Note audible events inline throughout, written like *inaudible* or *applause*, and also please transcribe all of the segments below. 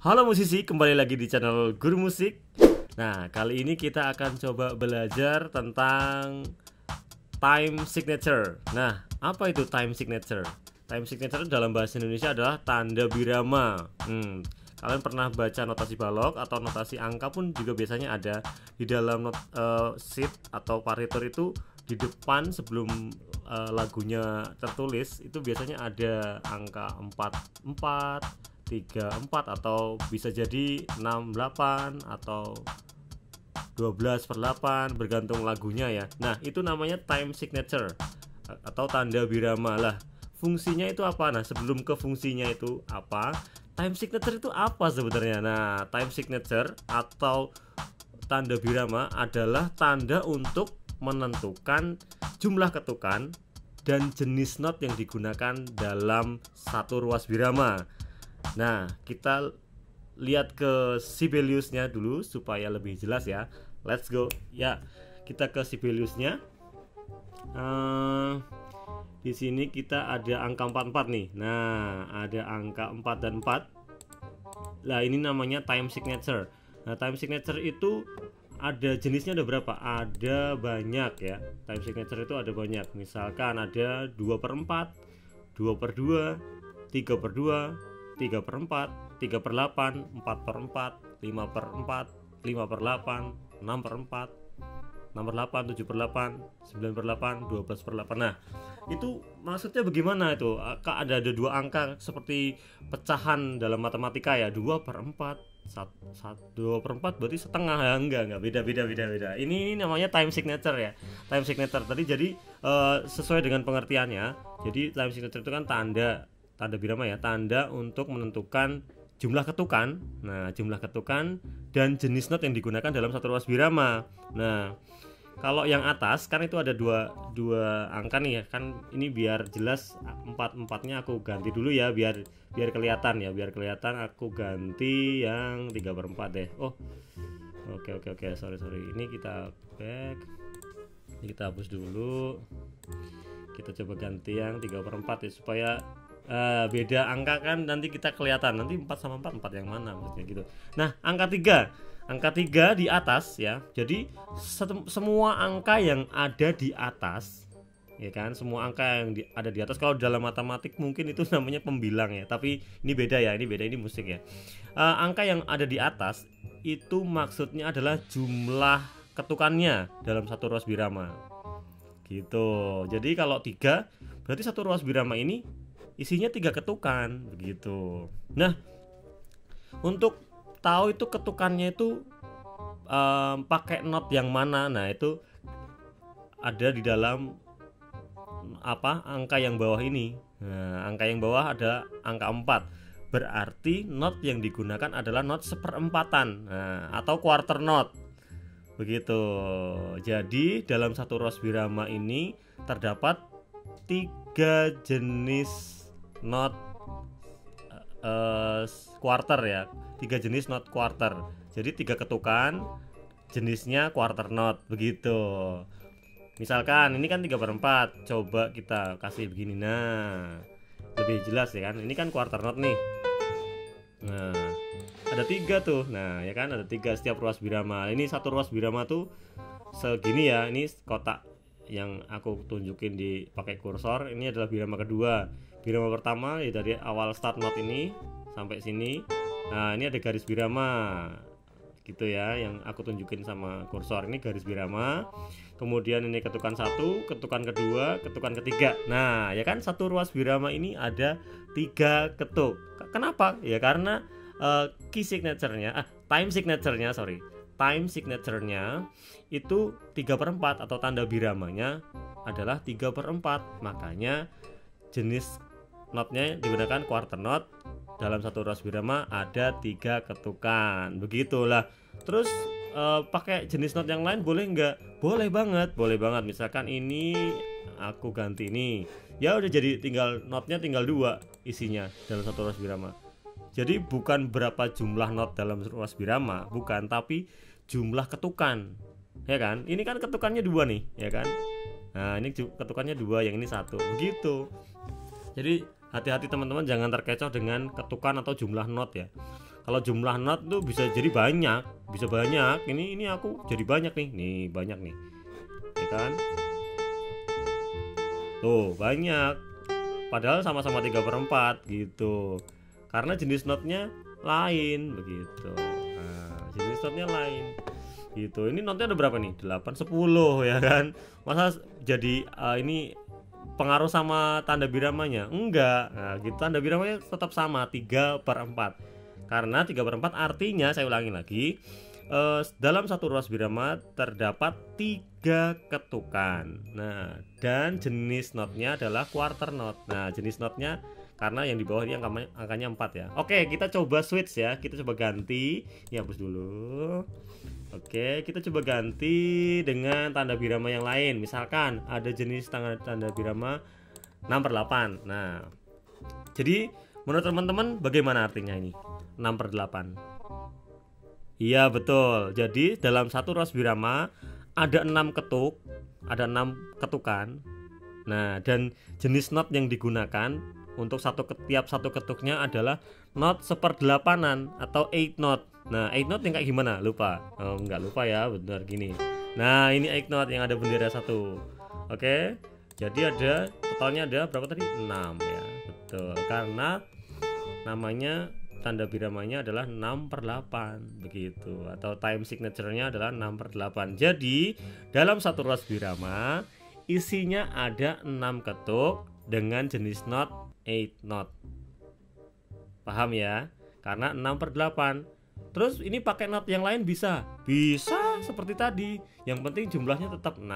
Halo musisi, kembali lagi di channel Guru Musik. Nah, kali ini kita akan coba belajar tentang time signature. Nah, apa itu time signature? Time signature dalam bahasa Indonesia adalah tanda birama. Hmm, kalian pernah baca notasi balok atau notasi angka pun juga biasanya ada di dalam not, uh, sheet atau partitur itu di depan sebelum uh, lagunya tertulis itu biasanya ada angka 4 4 3 4 atau bisa jadi 6 8 atau 12 per 8 bergantung lagunya ya. Nah itu namanya time signature atau tanda birama lah. Fungsinya itu apa? Nah sebelum ke fungsinya itu apa time signature itu apa sebenarnya? Nah time signature atau tanda birama adalah tanda untuk menentukan jumlah ketukan dan jenis not yang digunakan dalam satu ruas birama Nah, kita lihat ke Sibeliusnya dulu supaya lebih jelas ya. Let's go. Ya, kita ke Sibeliusnya. Uh, di sini kita ada angka 44 nih. Nah, ada angka 4 dan 4. Nah, ini namanya time signature. Nah, time signature itu ada jenisnya ada berapa? Ada banyak ya. Time signature itu ada banyak. Misalkan ada 2 per 4, 2 per 2, 3 per 2, 3 per 4 3 per 8 4 per 4 5 per 4 5 per 8 6 per 4 6 per 8 7 per 8 9 per 8 12 per 8 nah itu maksudnya bagaimana itu? Kak ada ada dua angka seperti pecahan dalam matematika ya? 2 per 4 2 per 4 berarti setengah ya? Enggak enggak. Beda beda beda beda. Ini, ini namanya time signature ya? Time signature. Tadi jadi uh, sesuai dengan pengertiannya. Jadi time signature itu kan tanda tanda birama ya tanda untuk menentukan jumlah ketukan. Nah jumlah ketukan dan jenis not yang digunakan dalam satu ruas birama. Nah kalau yang atas kan itu ada dua dua angka nih ya. Kan ini biar jelas empat empatnya aku ganti dulu ya biar biar kelihatan ya biar kelihatan aku ganti yang tiga per empat deh. Oh oke oke oke. Sorry sorry. Ini kita back. Ini kita hapus dulu. Kita coba ganti yang tiga per empat ya supaya uh, beda angka kan nanti kita kelihatan. Nanti 4 sama 4 4 yang mana maksudnya gitu. Nah, angka 3. Angka 3 di atas ya. Jadi semua angka yang ada di atas ya kan? Semua angka yang di, ada di atas. Kalau dalam matematik mungkin itu *laughs* namanya pembilang ya. Tapi ini beda ya. Ini beda ini musik ya. Uh, angka yang ada di atas itu maksudnya adalah jumlah ketukannya dalam satu ruas birama. Gitu. Jadi kalau tiga berarti satu ruas birama ini isinya tiga ketukan begitu. Nah untuk tahu itu ketukannya itu um, pakai not yang mana nah itu ada di dalam apa angka yang bawah ini. Nah, angka yang bawah ada angka 4 berarti not yang digunakan adalah not seperempatan nah, atau quarter not. Begitu. Jadi dalam satu ros birama ini terdapat tiga jenis not uh, quarter ya. Tiga jenis not quarter. Jadi tiga ketukan jenisnya quarter not begitu. Misalkan ini kan 3 per 4 coba kita kasih begini. Nah lebih jelas ya kan? Ini kan quarter not nih. Nah ada tiga tuh. Nah ya kan? Ada tiga setiap ruas birama. Ini satu ruas birama tuh segini ya. Ini kotak yang aku tunjukin di pakai kursor. Ini adalah birama kedua birama pertama ya dari awal start not ini sampai sini. Nah ini ada garis birama gitu ya yang aku tunjukin sama kursor. Ini garis birama kemudian ini ketukan satu ketukan kedua ketukan ketiga. Nah ya kan satu ruas birama ini ada tiga ketuk. Kenapa? Ya karena uh, key signature-nya ah time signature-nya sorry. Time signature-nya itu 3 per 4 atau tanda biramanya adalah 3 per 4 makanya jenis notnya digunakan quarter note dalam satu ras birama ada tiga ketukan. Begitulah. Terus uh, pakai jenis not yang lain boleh nggak? Boleh banget. Boleh banget. Misalkan ini aku ganti ini. Ya udah jadi tinggal notnya tinggal dua isinya dalam satu ras birama jadi bukan berapa jumlah not dalam ruas birama bukan tapi jumlah ketukan. Ya kan? Ini kan ketukannya dua nih ya kan? Nah ini ketukannya dua yang ini satu. Begitu. Jadi hati-hati teman-teman jangan terkecoh dengan ketukan atau jumlah not ya. Kalau jumlah not tuh bisa jadi banyak bisa banyak. Ini ini aku jadi banyak nih. Nih banyak nih. Ya kan? Tuh banyak. Padahal sama-sama 3 per 4 gitu. Karena jenis notnya lain begitu. Nah, jenis notnya lain. Gitu. Ini notnya ada berapa nih? 8 10 ya kan? Masa jadi uh, ini pengaruh sama tanda biramanya? Enggak. Nah gitu. Tanda biramanya tetap sama 3 per 4 karena 3 per 4 artinya saya ulangi lagi uh, dalam satu ruas birama terdapat tiga ketukan. Nah dan jenis notnya adalah quarter note nah jenis notnya karena yang di bawah ini angkanya, angkanya 4 ya. Oke kita coba switch ya. Kita coba ganti. Ini hapus dulu Oke, kita coba ganti dengan tanda birama yang lain. Misalkan ada jenis tanda tanda birama 6 per 8. Nah, jadi menurut teman-teman bagaimana artinya ini? 6 per 8. Iya betul. Jadi dalam satu ros birama ada 6 ketuk, ada 6 ketukan. Nah, dan jenis not yang digunakan untuk satu ketiap satu ketuknya adalah not seperdelapanan atau eight not Nah, eight note yang kayak gimana? Lupa. Oh, enggak lupa ya, benar gini. Nah, ini eight note yang ada bendera satu. Oke. Jadi ada totalnya ada berapa tadi? 6 ya. Betul. Karena namanya tanda biramanya adalah 6 per 8 begitu atau time signature-nya adalah 6 per 8 jadi dalam satu ros birama isinya ada 6 ketuk dengan jenis not 8 not paham ya karena 6 per 8 Terus ini pakai not yang lain bisa? Bisa seperti tadi. Yang penting jumlahnya tetap 6.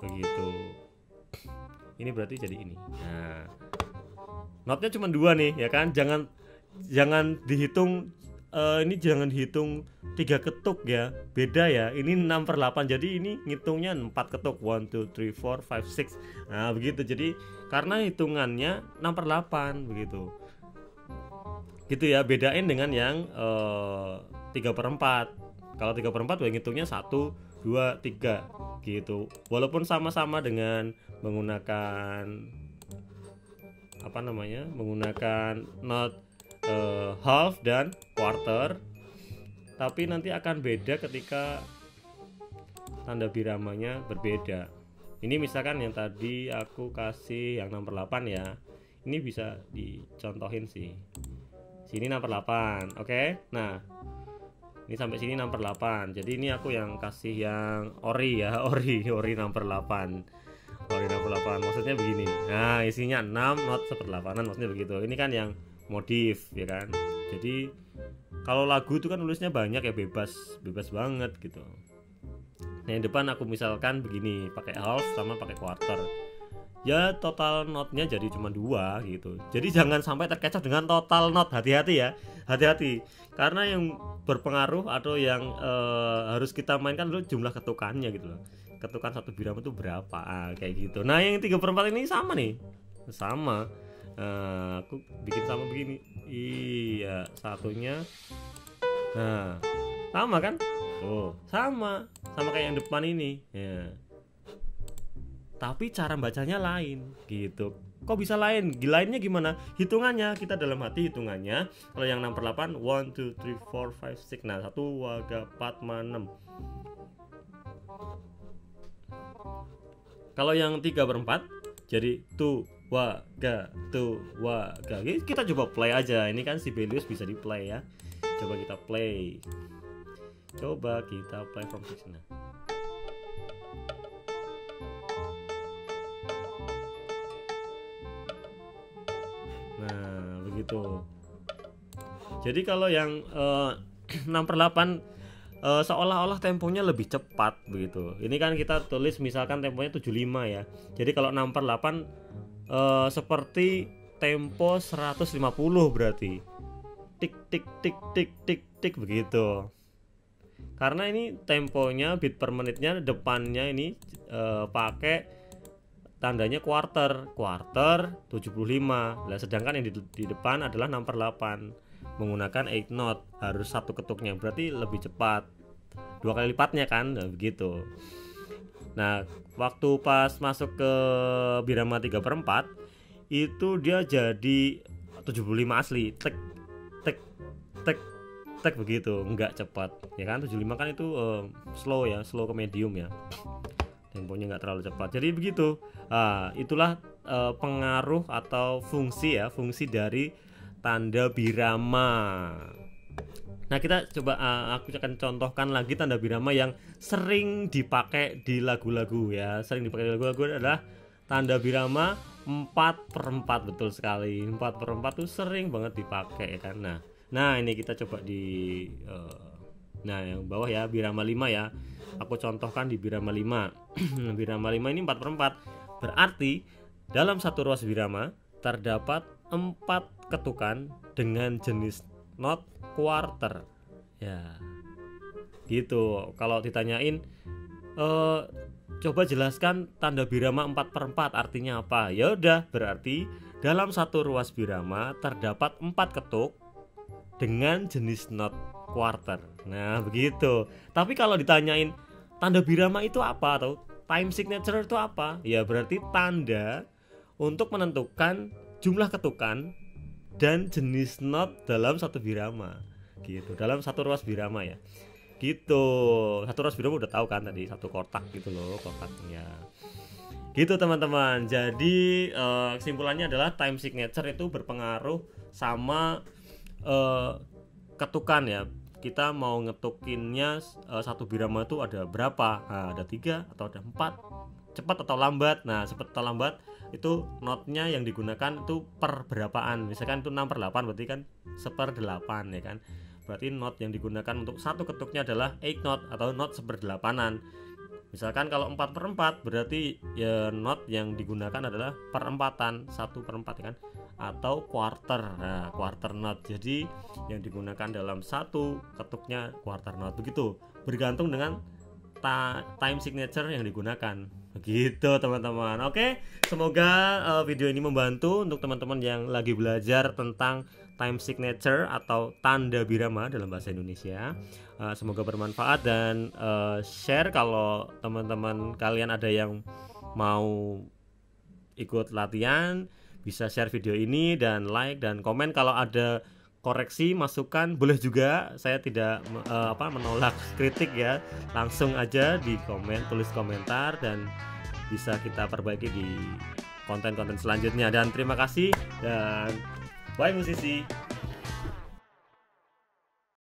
Begitu. Ini berarti jadi ini. Nah. Notnya cuma dua nih ya kan? Jangan jangan dihitung uh, ini jangan dihitung tiga ketuk ya beda ya ini 6 per 8 jadi ini ngitungnya 4 ketuk 1, 2, 3, 4, 5, 6 nah begitu jadi karena hitungannya 6 per 8 begitu gitu ya bedain dengan yang eh, 3 per 4 kalau 3 per 4 gue ngitungnya 1 2 3 gitu. Walaupun sama-sama dengan menggunakan apa namanya menggunakan not uh, half dan quarter tapi nanti akan beda ketika tanda biramanya berbeda. Ini misalkan yang tadi aku kasih yang nomor 8 ya. Ini bisa dicontohin sih sini 6 per 8 oke? Okay? nah ini sampai sini 6 per 8 jadi ini aku yang kasih yang ori ya *laughs* ori ori 6 per 8 ori 6 per 8 maksudnya begini. Nah isinya 6 not seperlapanan maksudnya begitu. Ini kan yang modif ya kan? Jadi kalau lagu itu kan nulisnya banyak ya bebas bebas banget gitu. Nah yang depan aku misalkan begini pakai half sama pakai quarter ya total notnya jadi cuma dua gitu. Jadi jangan sampai terkecoh dengan total not hati-hati ya. Hati-hati. Karena yang berpengaruh atau yang uh, harus kita mainkan dulu jumlah ketukannya gitu loh. Ketukan satu biram itu berapa? Ah, kayak gitu. Nah yang tiga perempat ini sama nih. Sama. Uh, aku bikin sama begini. Iya satunya. Nah sama kan? Oh sama. Sama kayak yang depan ini. Ya tapi cara bacanya lain gitu. Kok bisa lain? Lainnya gimana? Hitungannya kita dalam hati hitungannya kalau yang 6 per 8 1, 2, 3, 4, 5, 6 nah 1, 2, 4, 5, 6 kalau yang 3 per 4 jadi tu wa ga tu wa ga kita coba play aja. Ini kan si Belius bisa di play ya. Coba kita play. Coba kita play from sini gitu jadi kalau yang uh, eh, *clears throat* 6 per 8 uh, eh, seolah-olah temponya lebih cepat begitu. Ini kan kita tulis misalkan temponya 75 ya. Jadi kalau 6 per 8 uh, eh, seperti tempo 150 berarti. Tik tik tik tik tik tik begitu. Karena ini temponya bit per menitnya depannya ini uh, pakai tandanya quarter quarter 75 nah sedangkan yang di, di depan adalah 6 per 8 menggunakan 8 knot harus satu ketuknya. Berarti lebih cepat. Dua kali lipatnya kan? Nah, begitu. Nah waktu pas masuk ke birama 3 per 4 itu dia jadi 75 asli. Tek tek tek tek begitu. Nggak cepat. Ya kan? 75 kan itu uh, slow ya slow ke medium ya temponya nggak terlalu cepat. Jadi begitu. Uh, itulah uh, pengaruh atau fungsi ya fungsi dari tanda birama. Nah kita coba uh, aku akan contohkan lagi tanda birama yang sering dipakai di lagu-lagu ya. Sering dipakai di lagu-lagu adalah tanda birama 4 per 4 betul sekali. 4 per 4 tuh sering banget dipakai ya kan? Nah, nah ini kita coba di uh, Nah yang bawah ya birama 5 ya Aku contohkan di birama 5 *clears throat* Birama 5 ini 4 per 4 Berarti dalam satu ruas birama terdapat 4 ketukan dengan jenis not quarter. Ya gitu. Kalau ditanyain uh, coba jelaskan tanda birama 4 per 4 artinya apa? Ya udah berarti dalam satu ruas birama terdapat 4 ketuk dengan jenis not quarter. Nah begitu. Tapi kalau ditanyain tanda birama itu apa atau time signature itu apa? Ya berarti tanda untuk menentukan jumlah ketukan dan jenis not dalam satu birama. Gitu dalam satu ruas birama ya. Gitu. Satu ruas birama udah tahu kan tadi satu kotak gitu loh kotaknya. Gitu teman-teman. Jadi uh, kesimpulannya adalah time signature itu berpengaruh sama uh, ketukan ya kita mau ngetukinnya uh, satu birama itu ada berapa? Nah, ada tiga atau ada empat. Cepat atau lambat? Nah cepat atau lambat itu notnya yang digunakan itu per berapaan? Misalkan itu 6 per 8 berarti kan seper 8 ya kan? Berarti not yang digunakan untuk satu ketuknya adalah 8 not atau not seperdelapanan misalkan kalau 4 per 4 berarti ya not yang digunakan adalah perempatan 1 per 4 ya kan? Atau quarter. Nah quarter not. Jadi yang digunakan dalam satu ketuknya quarter not. Begitu. Bergantung dengan time signature yang digunakan. Begitu teman-teman. Oke semoga uh, video ini membantu untuk teman-teman yang lagi belajar tentang time signature atau tanda birama dalam bahasa Indonesia. Uh, semoga bermanfaat dan uh, share kalau teman-teman kalian ada yang mau ikut latihan bisa share video ini dan like dan komen. Kalau ada koreksi masukan boleh juga. Saya tidak uh, apa menolak kritik ya. Langsung aja di komen tulis komentar dan bisa kita perbaiki di konten-konten selanjutnya. Dan terima kasih dan 喂，穆斯西。